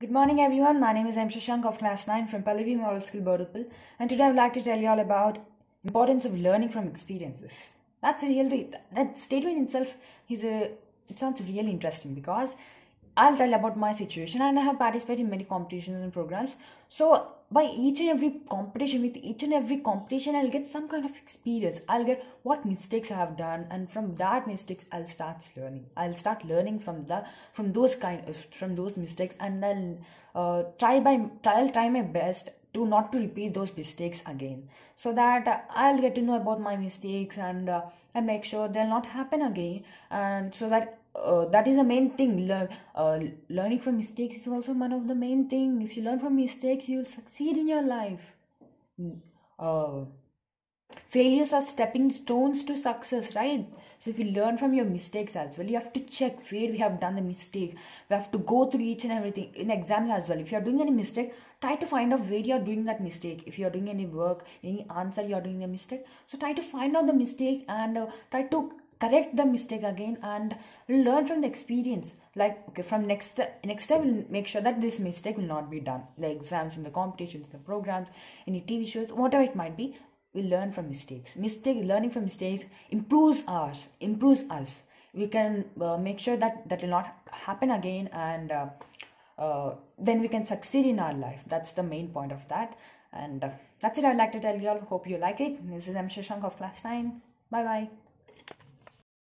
Good morning, everyone. My name is M. Shashank of Class 9 from Pallavi Model School, Boduppal. And today I would like to tell you all about importance of learning from experiences. That's a really, that statement itself is a, it sounds really interesting because I'll tell about my situation and I have participated in many competitions and programs. So by each and every competition, with each and every competition, I'll get some kind of experience. I'll get what mistakes I have done, and from that mistakes, I'll start learning. I'll start learning from the from those kind of from those mistakes, and I'll uh, try by I'll try my best to not to repeat those mistakes again, so that uh, I'll get to know about my mistakes and uh, and make sure they'll not happen again, and so that uh, that is the main thing uh, learning from mistakes is also one of the main thing if you learn from mistakes you will succeed in your life. Uh, failures are stepping stones to success right? So if you learn from your mistakes as well you have to check where we have done the mistake. We have to go through each and everything in exams as well. If you are doing any mistake try to find out where you are doing that mistake. If you are doing any work any answer you are doing a mistake so try to find out the mistake and uh, try to correct the mistake again and learn from the experience. Like okay from next next time we'll make sure that this mistake will not be done. The exams and the competitions the programs any tv shows whatever it might be we learn from mistakes. Mistake learning from mistakes improves us improves us. We can uh, make sure that that will not happen again and uh, uh, then we can succeed in our life. That's the main point of that. And uh, that's it i'd like to tell you all. Hope you like it. This is m. Shashank of class 9 bye bye